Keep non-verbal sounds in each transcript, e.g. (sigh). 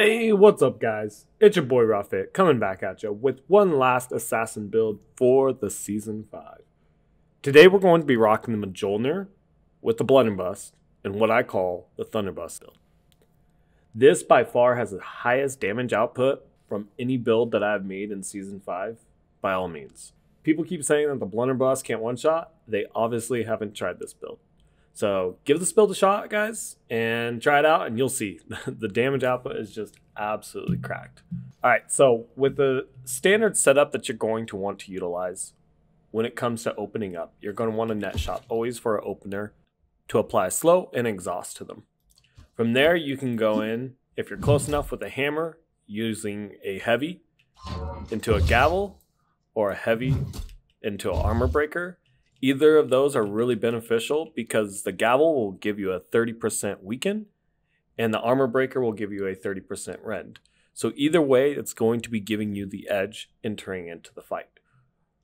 Hey, what's up, guys? It's your boy Rafit coming back at you with one last assassin build for the season 5. Today we're going to be rocking the Mjolnir with the Blunderbuss and what I call the Thunderbust build. This by far has the highest damage output from any build that I've made in season 5, by all means. People keep saying that the Blunderbuss can't one shot, they obviously haven't tried this build. So give this build a shot, guys, and try it out, and you'll see (laughs) the damage output is just absolutely cracked. All right, so with the standard setup that you're going to want to utilize when it comes to opening up, you're going to want a net shot always for an opener to apply slow and exhaust to them. From there, you can go in, if you're close enough with a hammer, using a heavy into a gavel or a heavy into an armor breaker Either of those are really beneficial because the gavel will give you a 30% weaken and the armor breaker will give you a 30% rend. So either way, it's going to be giving you the edge entering into the fight.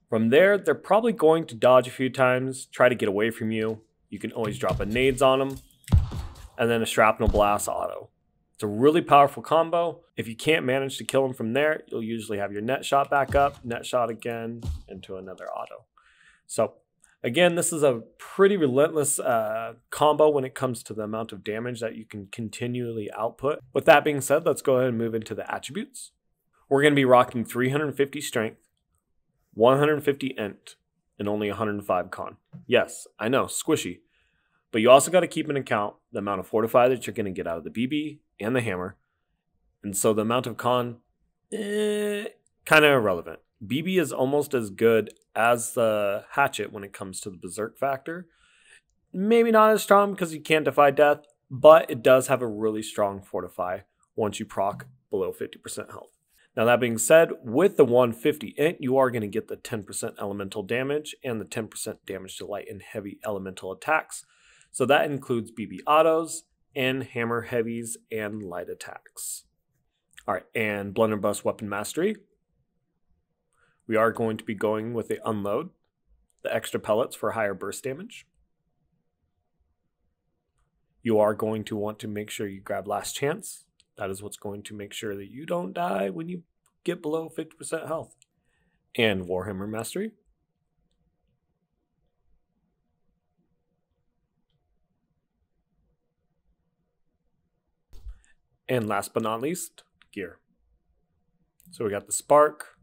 From there, they're probably going to dodge a few times, try to get away from you. You can always drop a nades on them, and then a shrapnel blast auto. It's a really powerful combo. If you can't manage to kill them from there, you'll usually have your net shot back up, net shot again, into another auto. So Again, this is a pretty relentless uh, combo when it comes to the amount of damage that you can continually output. With that being said, let's go ahead and move into the attributes. We're going to be rocking 350 strength, 150 int, and only 105 con. Yes, I know, squishy. But you also got to keep in account the amount of fortify that you're going to get out of the BB and the hammer. And so the amount of con, eh, kind of irrelevant. BB is almost as good as the hatchet when it comes to the berserk factor. Maybe not as strong because you can't defy death, but it does have a really strong fortify once you proc below 50% health. Now, that being said, with the 150 int, you are going to get the 10% elemental damage and the 10% damage to light and heavy elemental attacks. So that includes BB autos and hammer heavies and light attacks. All right, and blunderbuss weapon mastery. We are going to be going with the unload, the extra pellets for higher burst damage. You are going to want to make sure you grab last chance. That is what's going to make sure that you don't die when you get below 50% health. And Warhammer Mastery. And last but not least, gear. So we got the Spark,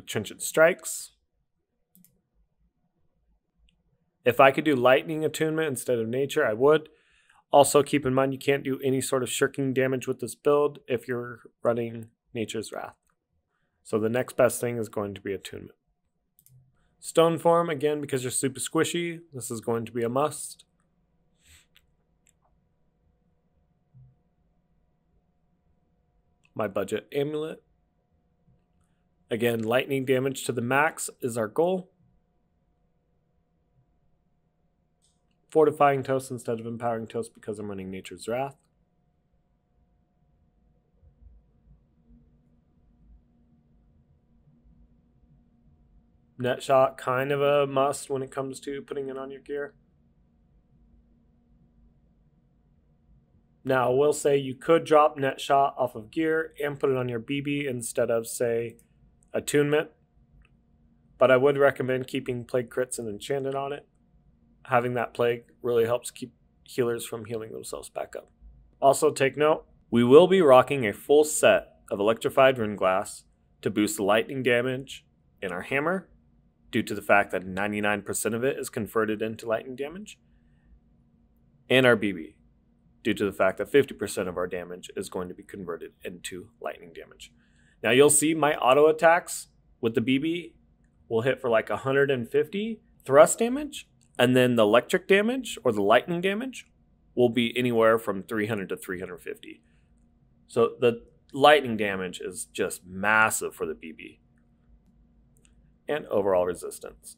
with Trenchant Strikes. If I could do Lightning Attunement instead of Nature, I would. Also, keep in mind you can't do any sort of shirking damage with this build if you're running Nature's Wrath. So the next best thing is going to be Attunement. Stone form, again, because you're super squishy, this is going to be a must. My budget amulet. Again, lightning damage to the max is our goal. Fortifying Toast instead of Empowering Toast because I'm running Nature's Wrath. Net shot, kind of a must when it comes to putting it on your gear. Now, I will say you could drop net shot off of gear and put it on your BB instead of, say, attunement, but I would recommend keeping plague crits and enchanted on it. Having that plague really helps keep healers from healing themselves back up. Also, take note we will be rocking a full set of electrified rune glass to boost the lightning damage in our hammer, due to the fact that 99% of it is converted into lightning damage, and our BB, due to the fact that 50% of our damage is going to be converted into lightning damage. Now you'll see my auto attacks with the BB will hit for like 150 thrust damage, and then the electric damage or the lightning damage will be anywhere from 300 to 350. So the lightning damage is just massive for the BB. And overall resistance.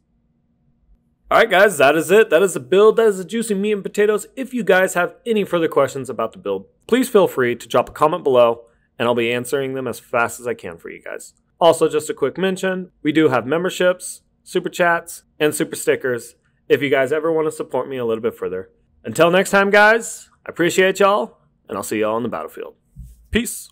All right, guys, that is it. That is the build. That is the juicy meat and potatoes. If you guys have any further questions about the build, please feel free to drop a comment below and I'll be answering them as fast as I can for you guys. Also, just a quick mention we do have memberships, super chats, and super stickers if you guys ever want to support me a little bit further. Until next time, guys, I appreciate y'all, and I'll see y'all on the battlefield. Peace.